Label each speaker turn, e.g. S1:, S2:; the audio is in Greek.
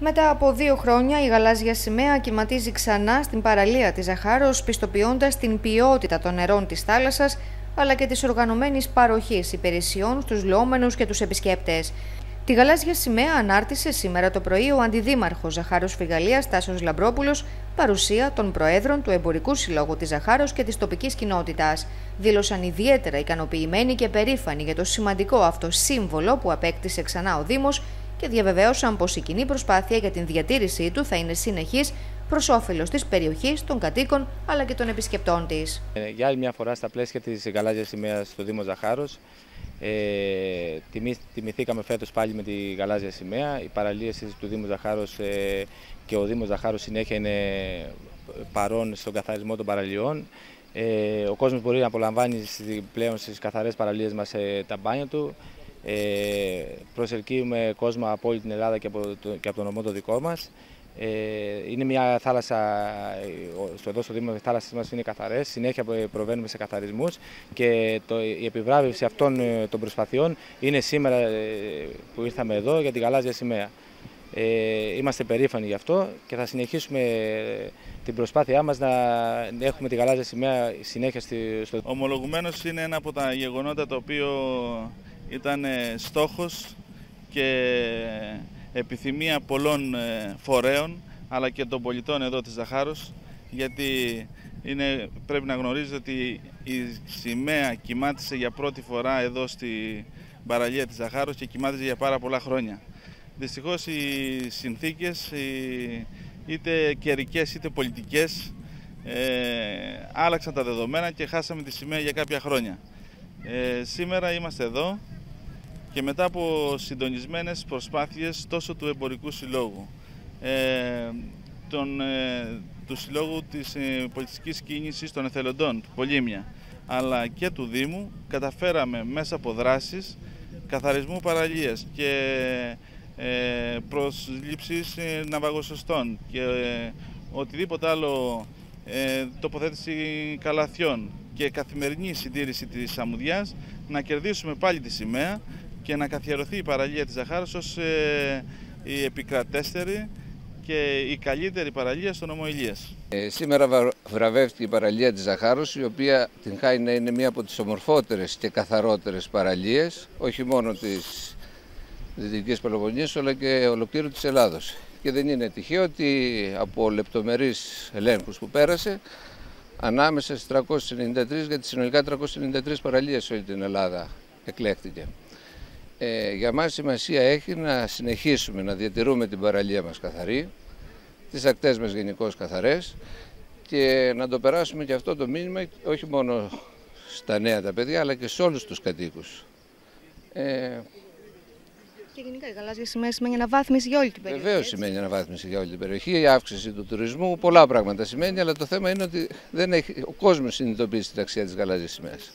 S1: Μετά από δύο χρόνια, η γαλάζια σημαία κυματίζει ξανά στην παραλία της Ζαχάρος, πιστοποιώντας την ποιότητα των νερών της θάλασσας, αλλά και της οργανωμένης παροχής υπηρεσιών στους λόμενους και τους επισκέπτες. Τη γαλάζια σημαία ανάρτησε σήμερα το πρωί ο Αντιδήμαρχος Ζαχάρος Φιγαλίας Τάσος Λαμπρόπουλος, παρουσία των Προέδρων του Εμπορικού Συλλόγου της Ζαχάρος και της τοπικής κοινότητας. Δήλωσαν ιδιαίτερα ικανοποιημένοι και περήφανοι για το σημαντικό αυτό σύμβολο που απέκτησε ξανά ο Δήμος και διαβεβαίωσαν πως η κοινή προσπάθεια για την διατήρησή του θα είναι συνεχής προς όφελος της περιοχής, των κατοίκων αλλά και των επισκεπτών της.
S2: Ε, για άλλη μια φορά, στα πλαίσια της γαλάζιας σημαίας του Δήμο Ζαχάρος, ε, τιμηθήκαμε φέτος πάλι με τη γαλάζια σημαία. Η παραλίαση του Δήμου Ζαχάρος ε, και ο Δήμος Ζαχάρος συνέχεια είναι παρόν στον καθαρισμό των παραλιών. Ε, ο κόσμος μπορεί να απολαμβάνει πλέον στις καθαρές παραλίες μας ε, τα μπάνια του. Ε, προσελκύουμε κόσμο από όλη την Ελλάδα και από, το, και από τον νομό το δικό μας. Ε, είναι μια θάλασσα, στο εδώ στο Δήμο οι θάλασσες μας είναι καθαρές, συνέχεια προβαίνουμε σε καθαρισμούς και το, η επιβράβευση αυτών ε, των προσπαθειών είναι σήμερα ε, που ήρθαμε εδώ για την γαλάζια σημαία. Ε, είμαστε περήφανοι γι' αυτό και θα συνεχίσουμε την προσπάθειά μας να έχουμε τη γαλάζια σημαία συνέχεια στο...
S3: Ομολογουμένως είναι ένα από τα γεγονότα το οποίο ήταν ε, στόχος και επιθυμία πολλών ε, φορέων αλλά και των πολιτών εδώ της Ζαχάρος γιατί είναι, πρέπει να γνωρίζετε ότι η σημαία κοιμάτισε για πρώτη φορά εδώ στη παραλία της Ζαχάρος και κοιμάτισε για πάρα πολλά χρόνια. Δυστυχώς οι συνθήκες, είτε καιρικές είτε πολιτικές, ε, άλλαξαν τα δεδομένα και χάσαμε τη σημαία για κάποια χρόνια. Ε, σήμερα είμαστε εδώ και μετά από συντονισμένες προσπάθειες τόσο του Εμπορικού Συλλόγου, ε, τον, ε, του Συλλόγου της ε, Πολιτιστικής Κίνησης των Εθελοντών, του Πολύμια, αλλά και του Δήμου, καταφέραμε μέσα από δράσεις καθαρισμού παραλίας και ε, προσλήψης ε, ναυαγοσωστών και ε, οτιδήποτε άλλο ε, τοποθέτηση καλαθιών και καθημερινή συντήρηση της αμμουδιάς να κερδίσουμε πάλι τη σημαία και να καθιερωθεί η παραλία της Ζαχάρος ως ε, η επικρατέστερη και η καλύτερη παραλία στον νομό Ηλίας.
S4: Ε, σήμερα βραβεύτηκε η παραλία της Ζαχάρος, η οποία την χάει να είναι μία από τις ομορφότερες και καθαρότερες παραλίες, όχι μόνο της Δυτικής Πελοποννήσου, αλλά και ολοκλήρου της Ελλάδος. Και δεν είναι τυχαίο ότι από λεπτομερείς ελέγχους που πέρασε, ανάμεσα στις 393, γιατί συνολικά 393 παραλίες σε όλη την Ελλάδα εκλέχτηκε. Ε, για μας σημασία έχει να συνεχίσουμε να διατηρούμε την παραλία μας καθαρή, τις ακτές μας γενικώς καθαρές και να το περάσουμε και αυτό το μήνυμα όχι μόνο στα νέα τα παιδιά αλλά και σε όλους τους κατοίκους.
S1: Ε, και γενικά η γαλάζια σημαία σημαίνει αναβάθμιση για όλη την περιοχή.
S4: Βεβαίως σημαίνει αναβάθμιση για όλη την περιοχή, η αύξηση του τουρισμού, πολλά πράγματα σημαίνει, αλλά το θέμα είναι ότι δεν έχει, ο κόσμος συνειδητοποιήσει την αξία της γαλάζιας σημαίας.